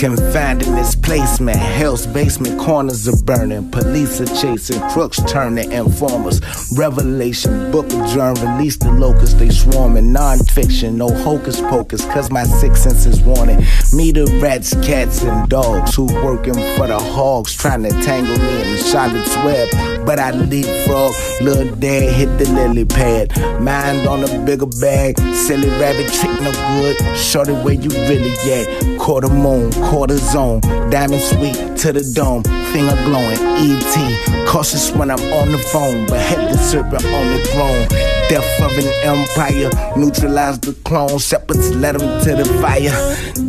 Confined in this placement, hell's basement corners are burning. Police are chasing, crooks turning informers. Revelation, book adjourned, release the locusts, they swarming. Non-fiction, no hocus pocus, cause my sixth sense is warning. Me the rats, cats, and dogs who working for the hogs, trying to tangle me in Charlotte's web. But I leapfrog, little dad hit the lily pad. Mind on a bigger bag, silly rabbit trick no good. Shorty where you really at? Quarter moon, zone, diamond sweet to the dome, finger glowing. ET, cautious when I'm on the phone, but head the serpent on the throne. Death of an empire, neutralize the clone, shepherds let them to the fire.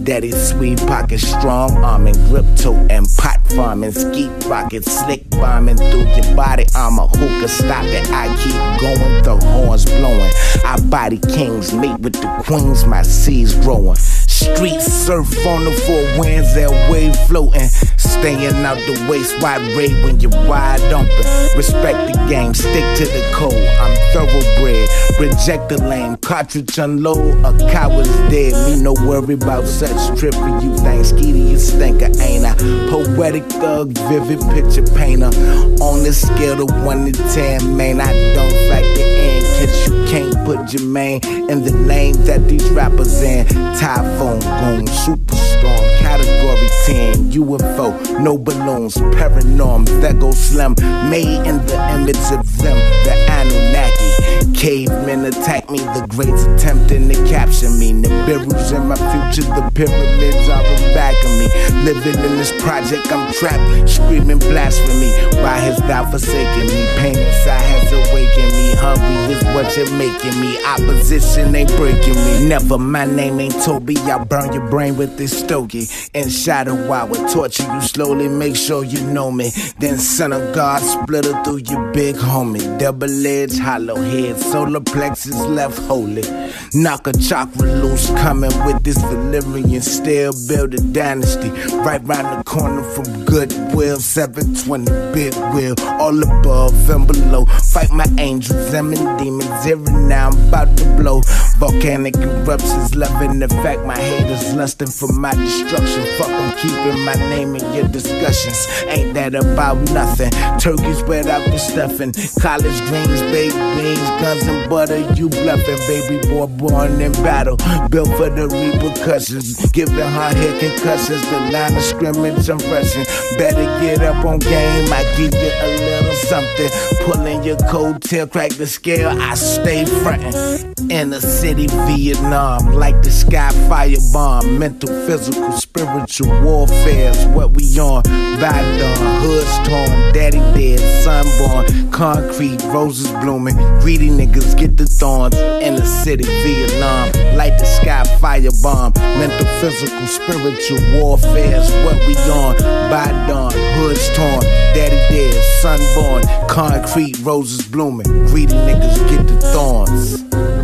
Daddy's sweet pocket, strong arming, grip toe and pot farming, skeet rocket, slick bombing through your body armor. Who can stop it? I keep going, the horns blowing. I body kings, mate with the queens, my seeds growing. Street surf on the four winds, that wave floating. Staying out the waist, wide raid when you're wide open. Respect the game, stick to the code. I'm thoroughbred, reject the lame. Cartridge unload, a coward's dead. Me no worry about such tripping. You think skeety, you stinker, ain't I? Poetic thug, vivid picture painter. On the scale of 1 to 10, man, I don't factor in. You can't put Jermaine in the name that these rappers in. Typhoon, goon, superstorm, category 10. UFO, no balloons, paranorm, that goes slim. Made in the image of them, the Anunnaki. Cavemen attack me, the greats attempting to capture me. Nibiru's in my future, the pyramids are in back of me. Living in this project, I'm trapped, screaming blasphemy. Why has thou forsaken me? Pain inside has awakened me. Hungry you're making me. Opposition ain't breaking me. Never, my name ain't Toby. I'll burn your brain with this stogie. And shadow, I will torture you slowly. Make sure you know me. Then, son of God, split her through your big homie. Double edged, hollow head, solar plexus left holy. Knock a chakra loose, coming with this Valyrian steel build a dynasty. Right round the corner from Goodwill, 720 Big Wheel, all above and below. Fight my angels and my demons, every now I'm about to blow. Volcanic eruptions, loving the fact my haters lusting for my destruction. Fuck, I'm keeping my name in your discussions. Ain't that about nothing? Turkeys without the stuffing, college greens, baked beans, guns and butter. You bluffing, baby boy born in battle, built for the repercussions. Giving hard hit concussions, the line of scrimmage I'm rushing. Better get up on game, I give you a little something. Pulling your coattail, crack the scale, I stay frontin'. In the city, Vietnam, like the sky fire bomb. Mental, physical, spiritual warfare's what we on. Badon, hoods torn, daddy dead, son born. Concrete, roses blooming. Greedy niggas get the thorns. In the city, Vietnam, like the sky fire bomb. Mental, physical, spiritual warfare's what we on. Badon, hoods torn, daddy dead, son born. Concrete, roses blooming. Greedy niggas get the thorns.